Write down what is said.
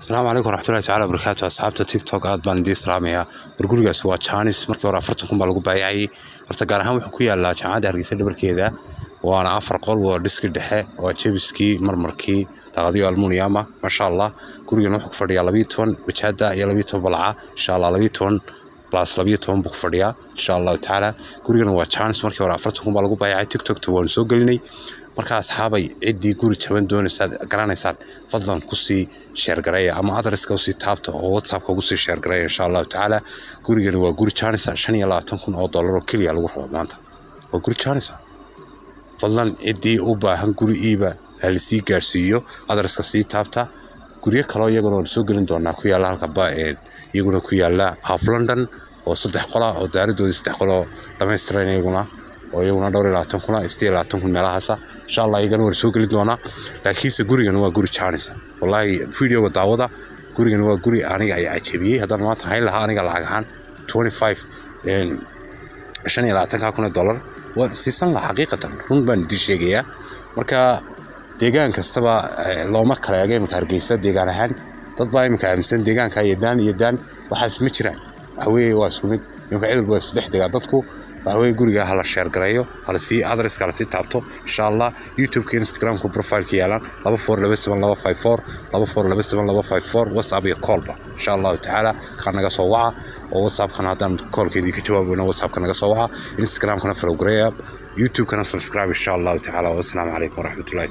asalaamu calaykum waraxmatullahi tacala wabarakaatu asxaabta tiktok aad baan idiin salaamayaa war waa jaanis markii hore afartan kun baa lagu baayacayay horta gaar ahaan wuxuu ku yaalaa jaamacadda hargeysa dhabarkeeda waana afar qol waa dhiski dhexe waa jebiskii marmarkii daaqadiyo almuniyama maasha allah gurigan wuxuu ku fadhiyaa labiyo toban wajahada iyo labiyo toban balaca insha allah labiyo toban blas labiyo toban buu ku fadhiyaa insha allahu tacaala gurigan waa jaanis markii hore afartan kun baa lagu baayacay tiktokta waanu soo gelinay marka asxaabay ciddii guri jaban doonaysaad garanaysaan fadlan ku sii sheergareeya ama adreska u sii taabta oo whatsappka ugu sii sheergareeya insha allahu tacaala. Gurigani waa guri janisa shan iyo labaatan kun oo dollar oo keliya lagu rabo maanta. Waa guri janisa fadlan ciddii u baahan guri iiba halisii gaarsiiyo adreska sii taabta. Guryo kaloo iyaguna waan soo gelin doonaa ku yaalla halka iyaguna ku yaalla half london oo saddex qola oo daaradoodii saddex qoloo dhamaystiran iyaguna oo iyaguna dhowr iyo labaatan kuna sideed iyo labaatan kun meelahaasa. Insha allah iyagana waan soo geli doonaa laakiinse gurigan waa guri jaanisa wallaahi videoga daawada gurigan waa guri aniga ay cajabiyey. Haddaan maanta hayn lahaa aniga lacag ahaan shan iyo labaatanka kun oo dollar. Waan siisan lahaa xaqiiqatan run baan idiin sheegayaa. Marka deegaan kastaba looma kala eego iminka hargeysa deegaan ahaan. Dad baa iminka aaminsan deegaanka iyo daan iyo daan. Waxaas ma jiraan. Waxaweye waa isku mid. Iminka cidalba waa isdhex degaa. Dadku waxaweye guriga hala sheergareeyo halasii adreska halasii taabto. Insha allah youtubeka instagramka profileka yaalaan. Whatsapp iyo callba. Insha allahu tacaala kaa naga soo waca. Oo whatsappkana haddaan callkeedii ka jawaabayno whatsappka naga soo waca. Instagramkana follow gareeya youtubekana subscribe insha allahu tacaala. Wasalaamu calaykum waraxmatullahi